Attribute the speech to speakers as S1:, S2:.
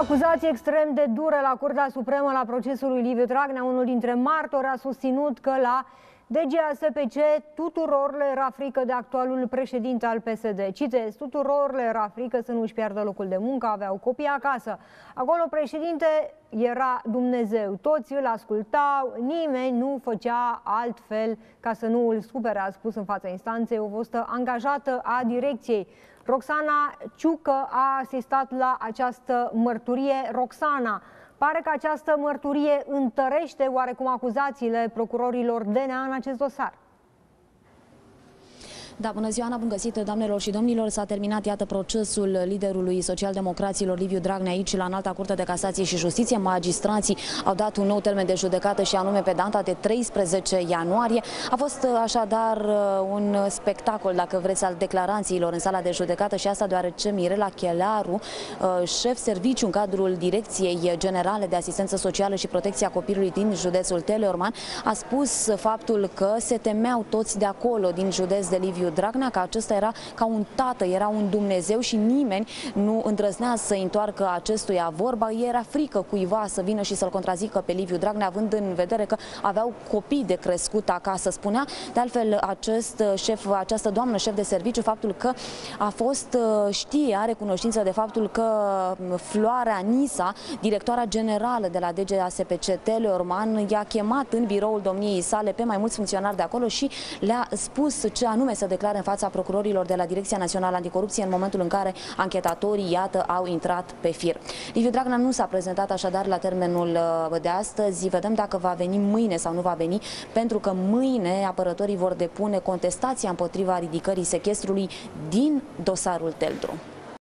S1: Acuzații extrem de dure la Curtea Supremă la procesul lui Liviu Dragnea, unul dintre martori a susținut că la DGASPC tuturor le era frică de actualul președinte al PSD. Citez, tuturor le era frică să nu-și piardă locul de muncă, aveau copii acasă. Acolo președinte era Dumnezeu, toți îl ascultau, nimeni nu făcea altfel ca să nu îl supere, a spus în fața instanței o fostă angajată a direcției. Roxana Ciucă a asistat la această mărturie. Roxana, pare că această mărturie întărește oarecum acuzațiile procurorilor DNA în acest dosar.
S2: Da, bună ziua, Ana, bun găsit, doamnelor și domnilor. S-a terminat, iată, procesul liderului socialdemocraților Liviu Dragnea aici, la Înalta Curte de Casație și Justiție. Magistrații au dat un nou termen de judecată și anume pe data de 13 ianuarie. A fost uh, așadar uh, un spectacol, dacă vreți, al declaranțiilor în sala de judecată și asta deoarece Mirela Chelaru, uh, șef serviciu în cadrul Direcției Generale de Asistență Socială și Protecția Copilului din județul Teleorman, a spus faptul că se temeau toți de acolo, din județ de Liviu Liviu Dragnea, că acesta era ca un tată, era un Dumnezeu și nimeni nu îndrăznea să întoarcă acestuia vorba. Era frică cuiva să vină și să-l contrazică pe Liviu Dragnea, având în vedere că aveau copii de crescut acasă, spunea. De altfel, acest șef, această doamnă șef de serviciu, faptul că a fost, știe, are cunoștință de faptul că Floarea Nisa, directoarea generală de la DGASPC Teleorman, i-a chemat în biroul domniei sale pe mai mulți funcționari de acolo și le-a spus ce anume să declare în fața procurorilor de la Direcția Națională Anticorupție în momentul în care anchetatorii, iată, au intrat pe fir. Liviu Dragnea nu s-a prezentat așadar la termenul uh, de astăzi. Vedem dacă va veni mâine sau nu va veni, pentru că mâine apărătorii vor depune contestația împotriva ridicării sechestrului din dosarul Teldru.